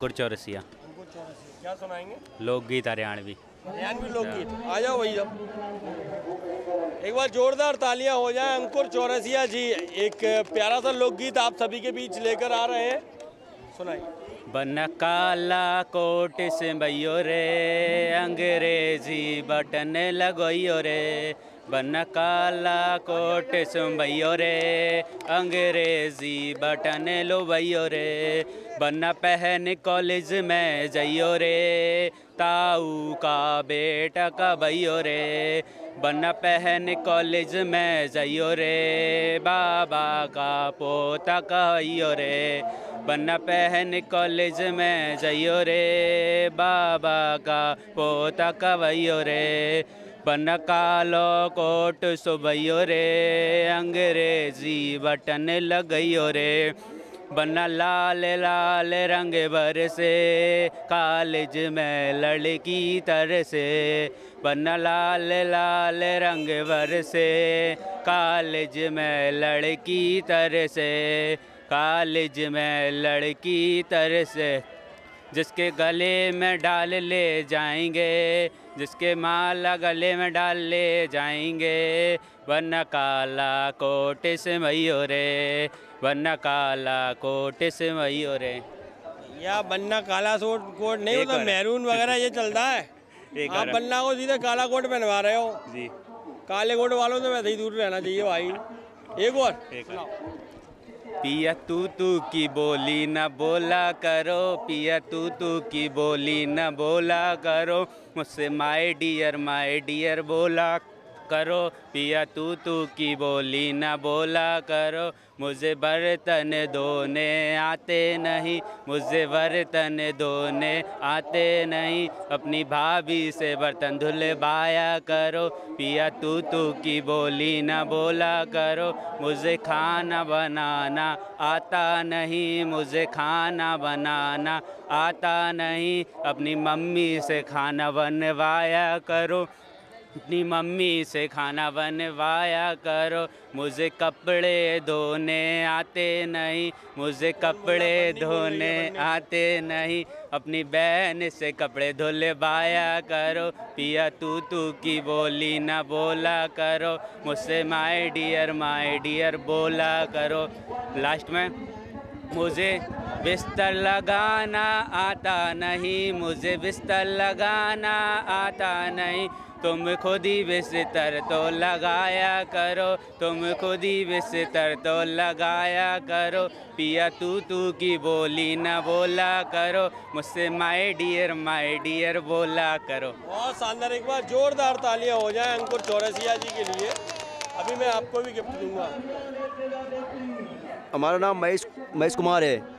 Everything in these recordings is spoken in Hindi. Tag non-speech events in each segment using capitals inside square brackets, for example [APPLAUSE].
कुर चौरसिया अंकुर चौरसिया क्या सुनाएँगे? लोकगीत हरियाणवी। हरियाणवी लोकगीत आ जाओ भैया एक बार जोरदार तालियाँ हो जाए अंकुर चौरसिया जी। एक प्यारा सा लोकगीत आप सभी के बीच लेकर आ रहे हैं। सुनाइए। बन काला कोट से भैयो रे अंग्रेज़ी बटन लगोयो रे। बन काला कोट से भैयो रे, अंग्रेज़ी बटन लो भैयो रे। बन पहन कॉलेज में जइयो रे, ताऊ का बेटा का भैयो रे। बन पहन कॉलेज में जइयो रे, बाबा का पोता कहियो रे। बन पहन कॉलेज में जइयो रे, बाबा का पोता कवैयो रे। बन कालो कोट सुबैयो रे, अंग्रेज़ी बटन लगइयो रे। बन लाल लाल रंग भर से कॉलेज में लड़की तर से बन लाल लाल रंग भर से कॉलेज में लड़की तर से कॉलेज में लड़की तर से जिसके गले में डाल ले जाएँगे जिसके माला गले में डाल ले जाएँगे। वरना काला कोट से मयो रे वरना काला कोट से मयो रे। या बन्ना काला सूट कोट नहीं एक मतलब और है। मैरून वगैरह ये चलता है। [LAUGHS] आप बन्ना को सीधे काला कोट पहनवा रहे हो। जी। काले कोट वालों से वैसे ही दूर रहना चाहिए भाई। एक और। एक और। पिया तू तू की बोली न बोला करो, पिया तू तू की बोली न बोला करो। मुझसे माय डियर माय डियर बोला करो पिया तू तू की बोली न बोला करो। मुझे बर्तन धोने आते नहीं, मुझे बर्तन धोने आते नहीं। अपनी भाभी से बर्तन धुलवाया करो, पिया तू तू की बोली ना बोला करो। मुझे खाना बनाना आता नहीं, मुझे खाना बनाना आता नहीं। अपनी मम्मी से खाना बनवाया करो अपनी मम्मी से खाना बनवाया करो। मुझे कपड़े धोने आते नहीं, मुझे कपड़े धोने आते नहीं। अपनी बहन से कपड़े धोले बाया करो। पिया तू तू की बोली ना बोला करो। मुझसे माय डियर माय डियर बोला करो। लास्ट में मुझे बिस्तर लगाना आता नहीं मुझे बिस्तर लगाना आता नहीं। तुम खुद ही बिस्तर तो लगाया करो तुम खुद ही बिस्तर तो लगाया करो। पिया तू तू की बोली ना बोला करो मुझसे माय डियर माय डियर बोला करो। बहुत शानदार एक बार जोरदार तालियाँ हो जाए अंकुर चौरसिया जी के लिए। अभी मैं आपको भी गिफ्ट दूँगा। हमारा नाम महेश महेश कुमार है।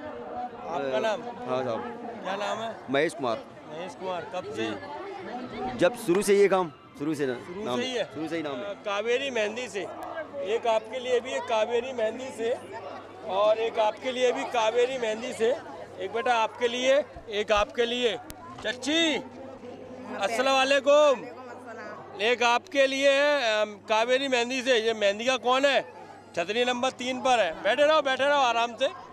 आपका नाम? हाँ साहब। क्या नाम है? महेश कुमार। महेश कुमार कब से? जब शुरू से ये काम शुरू से ना- शुरू नाम से ही है? शुरू से ही नाम है। कावेरी मेहंदी से। एक आपके लिए भी एक कावेरी मेहंदी से और एक आपके लिए भी कावेरी मेहंदी से। एक बेटा आपके लिए एक आपके लिए। चच्ची अस्सलाम वालेकुम एक आपके लिए है कावेरी मेहंदी से। ये मेहंदी का कौन है? छतरी नंबर तीन पर है। बैठे रहो बैठे रहो आराम से।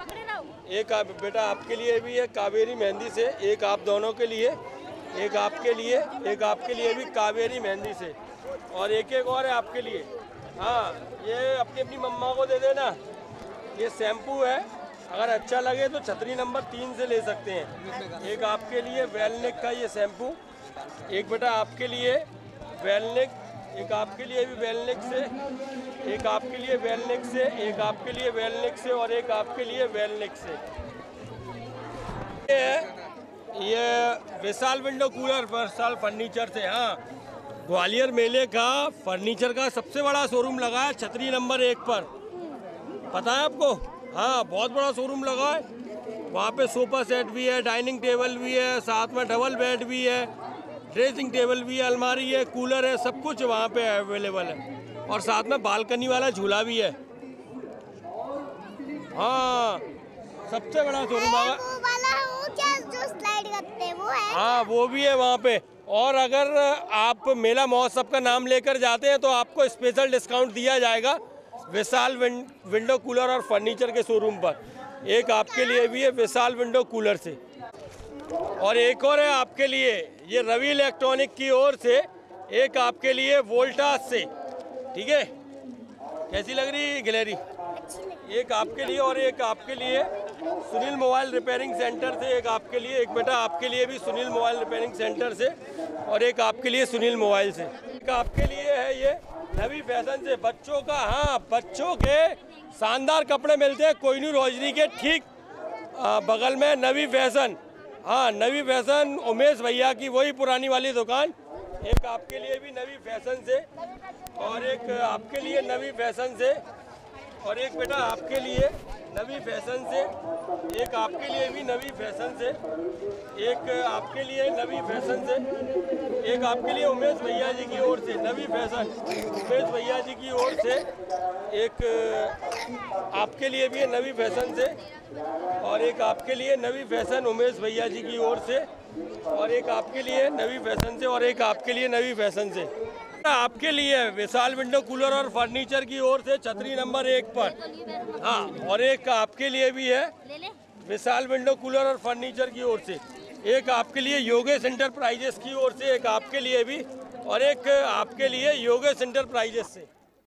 एक आप, बेटा आपके लिए भी है कावेरी मेहंदी से एक आप दोनों के लिए एक आपके लिए एक आपके लिए भी कावेरी मेहंदी से और एक एक और है आपके लिए। हाँ ये अपनी अपनी मम्मा को दे देना। ये शैम्पू है अगर अच्छा लगे तो छतरी नंबर तीन से ले सकते हैं। एक आपके लिए वेलनेक का ये शैम्पू एक बेटा आपके लिए वेलनेक एक आपके लिए भी वेलनेक से एक आपके लिए वेलनेक से एक आपके लिए वेलनेक से और एक आपके लिए वेलनेक से ये ये Vishal window cooler Vishal furniture से हाँ। ग्वालियर मेले का फर्नीचर का सबसे बड़ा शोरूम लगा है छतरी नंबर एक पर। पता है आपको? हाँ बहुत बड़ा शोरूम लगा है। वहाँ पे सोफा सेट भी है डाइनिंग टेबल भी है, साथ में डबल बेड भी है। ड्रेसिंग टेबल भी है अलमारी है कूलर है सब कुछ वहाँ पे अवेलेबल है। और साथ में बालकनी वाला झूला भी है। हाँ सबसे बड़ा शोरूम आगा वो वाला वो क्या जो स्लाइड करते वो है? हाँ वो भी है वहाँ पे। और अगर आप मेला महोत्सव का नाम लेकर जाते हैं तो आपको स्पेशल डिस्काउंट दिया जाएगा विशाल विंडो कूलर और फर्नीचर के शोरूम पर। एक आपके लिए भी है विशाल विंडो कूलर से। और एक और है आपके लिए। ये रवि इलेक्ट्रॉनिक की ओर से एक आपके लिए वोल्टास से, ठीक है? कैसी लग रही है गैलरी? एक आपके लिए और एक आपके लिए सुनील मोबाइल रिपेयरिंग सेंटर से, एक आपके लिए, एक बेटा आपके लिए भी सुनील मोबाइल रिपेयरिंग सेंटर से और एक आपके लिए सुनील मोबाइल से। एक आपके लिए है ये नवी फ़ैशन से। बच्चों का हाँ बच्चों के शानदार कपड़े मिलते हैं। कोई रोजनी के ठीक बगल में नवी फ़ैशन। हाँ नवी फ़ैशन उमेश भैया की वही पुरानी वाली दुकान। एक आपके लिए भी नवी फ़ैशन से और एक आपके लिए नवी फ़ैशन से और एक बेटा आपके लिए। नवी फ़ैशन से, एक आपके लिए भी नवी फ़ैशन से, एक आपके लिए नवी फ़ैशन से, एक आपके लिए उमेश भैया जी की ओर से, नवी फ़ैशन, उमेश भैया जी की ओर से, एक आपके लिए भी नवी फ़ैशन से, और एक आपके लिए नवी फ़ैशन उमेश भैया जी की ओर से, और एक आपके लिए नवी फ़ैशन से, और एक आपके लिए नवी फ़ैशन से। आपके लिए विशाल विंडो कूलर और फर्नीचर की ओर से छतरी नंबर एक पर। हाँ और एक आपके लिए भी है। विशाल विंडो कूलर और फर्नीचर की ओर से। एक आपके लिए योगेश इंटरप्राइजेस की ओर से एक आपके लिए भी और एक आपके लिए योगेश इंटरप्राइजेस से।